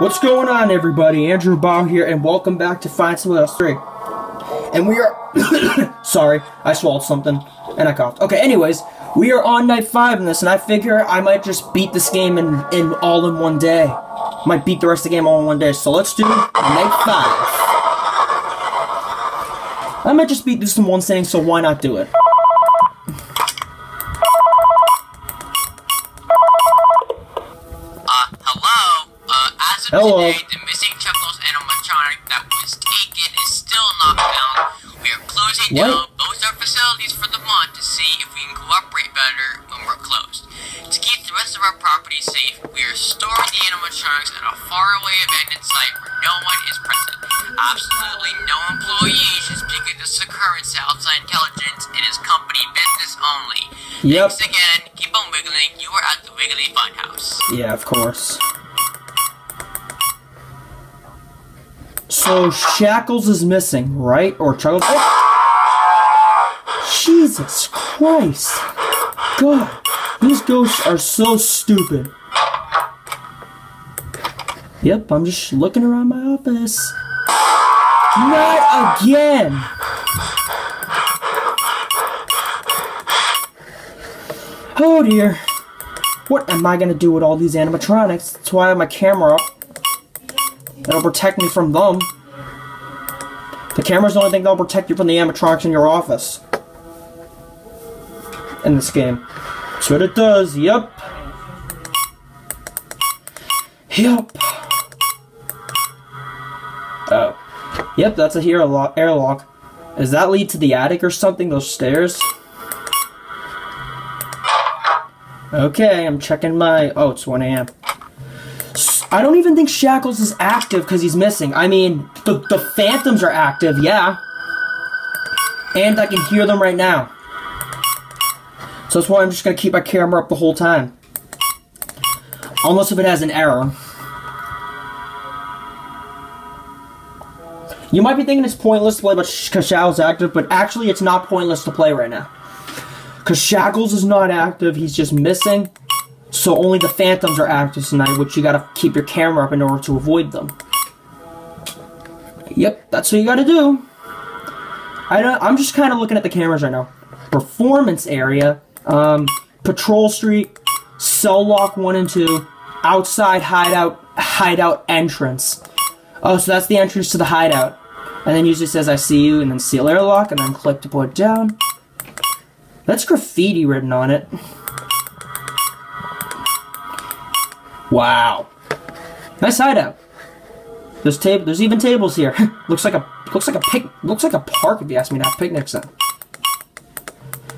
What's going on, everybody? Andrew Ribaudo here, and welcome back to Find Something Else 3. And we are... Sorry, I swallowed something, and I coughed. Okay, anyways, we are on night 5 in this, and I figure I might just beat this game in, in all in one day. Might beat the rest of the game all in one day, so let's do night 5. I might just beat this in one sitting, so why not do it? Hello. today, the missing Chuckles animatronic that was taken is still not found. We are closing What? down both our facilities for the month to see if we can cooperate better when we're closed. To keep the rest of our property safe, we are storing the animatronics at a faraway abandoned site where no one is present. Absolutely no employee should speak of this occurrence to outside intelligence. It is company business only. Yep. Thanks again. Keep on wiggling. You are at the Wiggly Funhouse. Yeah, of course. So Shackles is missing, right? Or Chuckles? Oh. Jesus Christ! God, these ghosts are so stupid. Yep, I'm just looking around my office. Not again! Oh dear. What am I gonna do with all these animatronics? That's why I have my camera up. That'll protect me from them. Camera's the only thing that'll protect you from the animatronics in your office. In this game. That's what it does, yep. Yep. Oh. Yep, that's a hero lock, airlock. Does that lead to the attic or something, those stairs? Okay, I'm checking my. Oh, it's 1 a.m. I don't even think Shackles is active because he's missing. I mean, the, the Phantoms are active, yeah. And I can hear them right now. So that's why I'm just going to keep my camera up the whole time. Almost if it has an error. You might be thinking it's pointless to play because Shackles is active, but actually it's not pointless to play right now. Because Shackles is not active, he's just missing. So only the Phantoms are active tonight, which you gotta keep your camera up in order to avoid them. Yep, that's what you gotta do. I don't, I'm just kind of looking at the cameras right now. Performance area, um, Patrol Street, Cell Lock 1 and 2, outside hideout, hideout entrance. Oh, so that's the entrance to the hideout. And then usually says I see you, and then seal airlock, and then click to put it down. That's graffiti written on it. Wow. Nice hideout. There's table. There's even tables here. looks like a looks like a pic. Looks like a park if you ask me to have picnics in.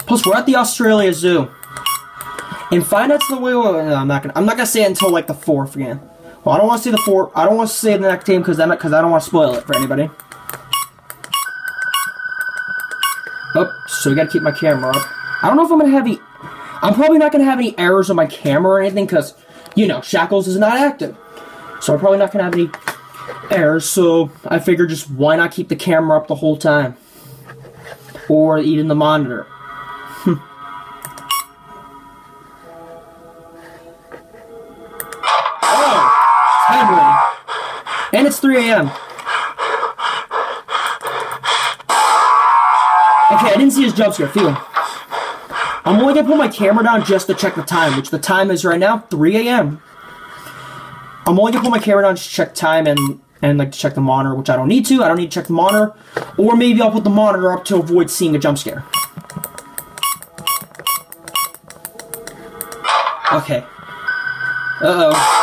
Plus, we're at the Australia Zoo. And find out the way. No, I'm not gonna. I'm not gonna say it until like the fourth game. Well, I don't want to see the fourth. I don't want to say the next game because then because I don't want to spoil it for anybody. Oh, so we gotta keep my camera up. I don't know if I'm gonna have any. I'm probably not gonna have any errors on my camera or anything because, you know, Shackles is not active. So I'm probably not gonna have any errors. So I figured just why not keep the camera up the whole time, or even the monitor. Hmm. oh, and it's 3 a.m. Okay, I didn't see his jump scare. Feel. I'm only gonna put my camera down just to check the time, which the time is right now 3 a.m. I'm only gonna put my camera down to check time and and like to check the monitor, which I don't need to. I don't need to check the monitor, or maybe I'll put the monitor up to avoid seeing a jump scare. Okay. Uh oh.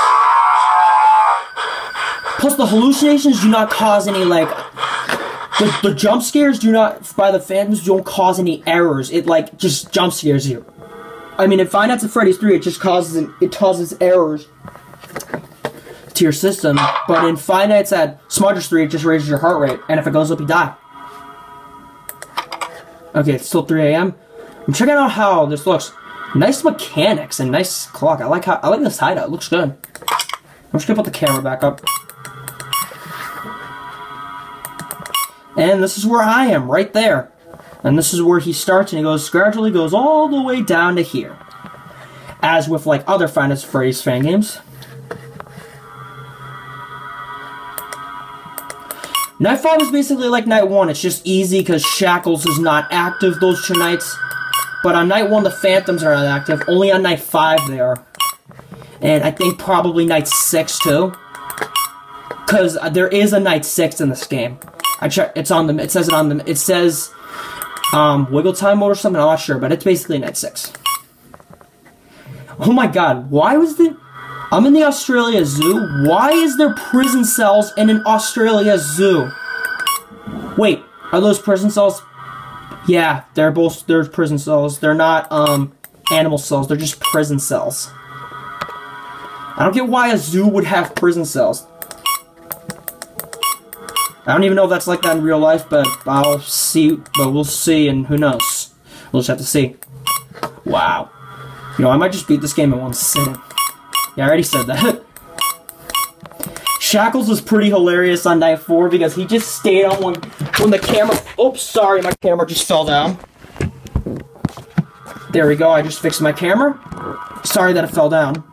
Plus, the hallucinations do not cause any like the, the jump scares do not by the phantoms don't cause any errors. It like just jump scares you. I mean, in Five Nights at Freddy's 3, it just causes an, it causes errors to your system. But in Five Nights at Smudgers 3, it just raises your heart rate, and if it goes up, you die. Okay, it's still 3 a.m. I'm checking out how this looks. Nice mechanics and nice clock. I like how I like this hideout. It looks good. I'm just gonna put the camera back up. And this is where I am, right there. And this is where he starts, and he goes gradually goes all the way down to here. As with like other Five at Freddy's fan games. Night 5 is basically like Night 1. It's just easy because Shackles is not active those two nights. But on Night 1, the Phantoms are not active. Only on Night 5 they are. And I think probably Night 6 too. Because there is a Night 6 in this game. I check. It's on the. It says it on the. It says um, Wiggle Time mode or something. I'm not sure, but it's basically Night 6. Oh my god, why was the... I'm in the Australia Zoo. Why is there prison cells in an Australia Zoo? Wait, are those prison cells? Yeah, they're both they're prison cells. They're not um animal cells. They're just prison cells. I don't get why a zoo would have prison cells. I don't even know if that's like that in real life, but I'll see. But we'll see, and who knows? We'll just have to see. Wow. You know, I might just beat this game in one sitting. Yeah, I already said that. Shackles was pretty hilarious on night four because he just stayed on when when the camera. Oops, sorry, my camera just fell down. There we go. I just fixed my camera. Sorry that it fell down.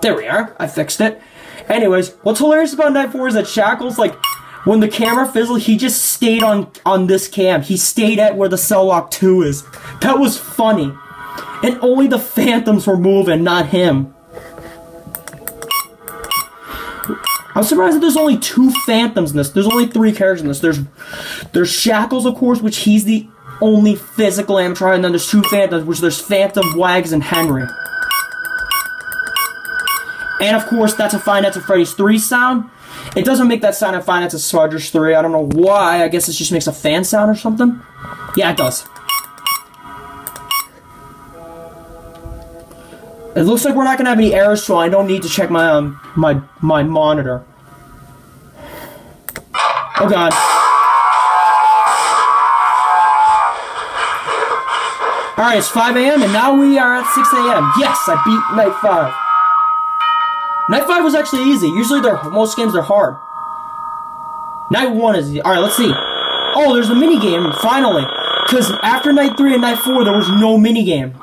There we are. I fixed it. Anyways, what's hilarious about night four is that Shackles like when the camera fizzled, he just stayed on on this cam. He stayed at where the cell lock two is. That was funny. And only the phantoms were moving, not him. I'm surprised that there's only two phantoms in this. There's only three characters in this. There's there's Shackles, of course, which he's the only physical amateur, and then there's two phantoms, which there's Phantom, Wags, and Henry. And of course, that's a Five Nights at Freddy's 3 sound. It doesn't make that sound in Nights at Freddy's 3. I don't know why. I guess it just makes a fan sound or something. Yeah, it does. It looks like we're not gonna have any errors, so I don't need to check my um my my monitor. Oh god. Alright, it's 5 a.m. and now we are at 6 a.m. Yes, I beat night 5. Night 5 was actually easy. Usually they're most games are hard. Night 1 is Alright, let's see. Oh, there's a mini game, finally. Because after night 3 and night 4, there was no mini game.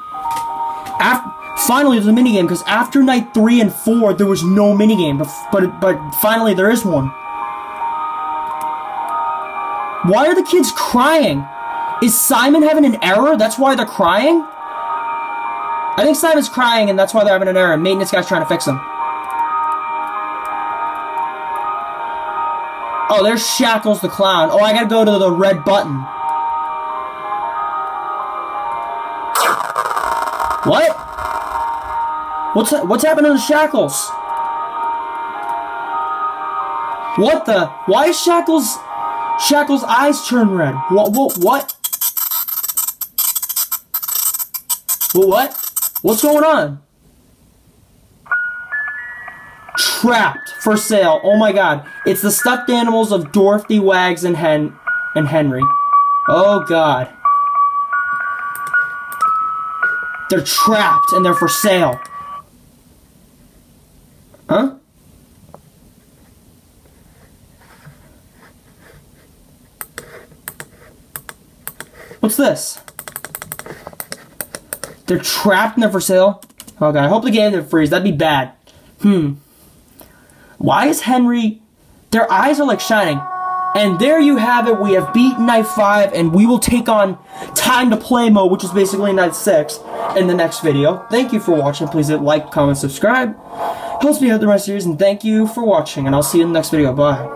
After Finally, there's a minigame, because after night 3 and 4, there was no minigame, but, but, but finally there is one. Why are the kids crying? Is Simon having an error? That's why they're crying? I think Simon's crying, and that's why they're having an error, maintenance guy's trying to fix them. Oh, there's Shackles the Clown. Oh, I gotta go to the red button. What? What's what's happening to Shackles? What the? Why is Shackles Shackles' eyes turn red? What what what? What what? What's going on? Trapped for sale. Oh my god. It's the stuffed animals of Dorothy, Wags, and Hen and Henry. Oh god. They're trapped and they're for sale. Huh? What's this? They're trapped and they're for sale? Okay, I hope the game didn't freeze. That'd be bad. Hmm. Why is Henry... Their eyes are like shining. And there you have it. We have beaten Night 5, and we will take on Time to Play mode, which is basically Night 6, in the next video. Thank you for watching. Please hit like, comment, subscribe helps me out the rest of series, and thank you for watching, and I'll see you in the next video. Bye.